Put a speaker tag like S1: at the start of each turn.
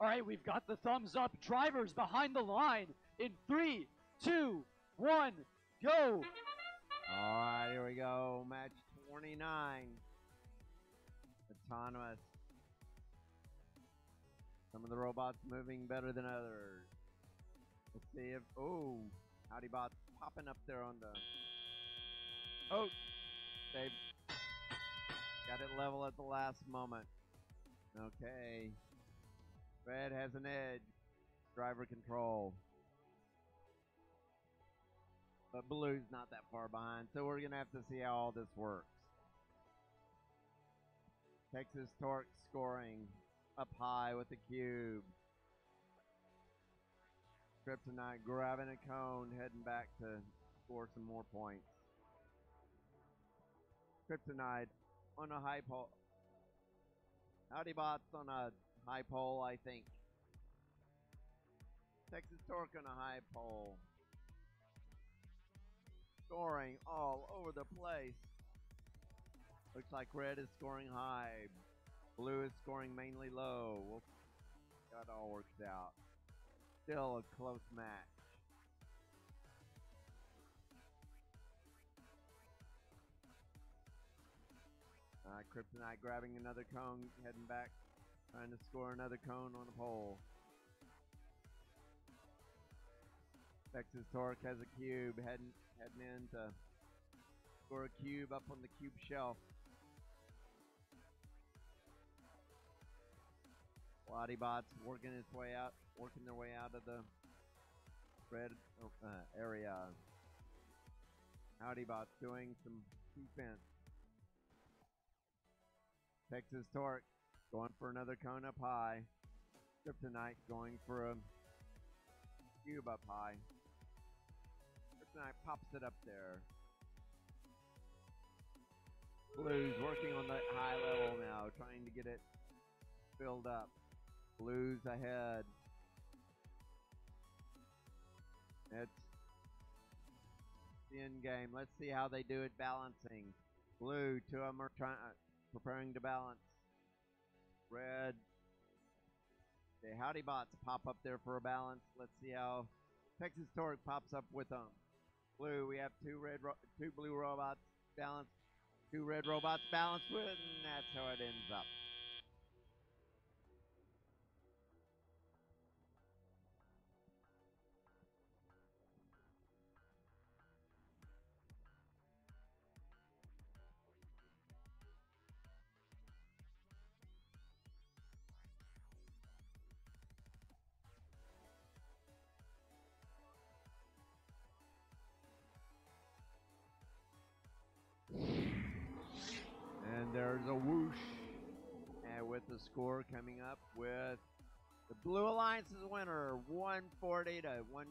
S1: All right, we've got the thumbs up. Drivers behind the line in three, two, one, go.
S2: All right, here we go. Match 29. Autonomous. Some of the robots moving better than others. Let's see if. Oh, Howdy Bot's popping up there on the. Oh, they got it level at the last moment. Okay. Red has an edge. Driver control. But Blue's not that far behind, so we're going to have to see how all this works. Texas Torque scoring up high with the cube. Kryptonite grabbing a cone, heading back to score some more points. Kryptonite on a high pole. Howdy Bots on a high pole, I think. Texas Torque on a high pole. Scoring all over the place. Looks like red is scoring high. Blue is scoring mainly low. We'll see all works out. Still a close match. Uh, Kryptonite grabbing another cone, heading back, trying to score another cone on a pole. Texas Torque has a cube, heading heading in to score a cube up on the cube shelf. Lottie Bots working its way out, working their way out of the red uh, area. Howdy Bots doing some defense. Texas Torque going for another cone up high. Kryptonite going for a cube up high. Kryptonite pops it up there. Blues working on the high level now, trying to get it filled up. Blues ahead. It's the end game. Let's see how they do it balancing. Blue, two of them are trying, preparing to balance. Red. The Howdy Bots pop up there for a balance. Let's see how Texas Torque pops up with them. Blue, we have two red, two blue robots balanced, two red robots balanced with, and that's how it ends up. The score coming up with the Blue Alliance's winner, 140 to 120.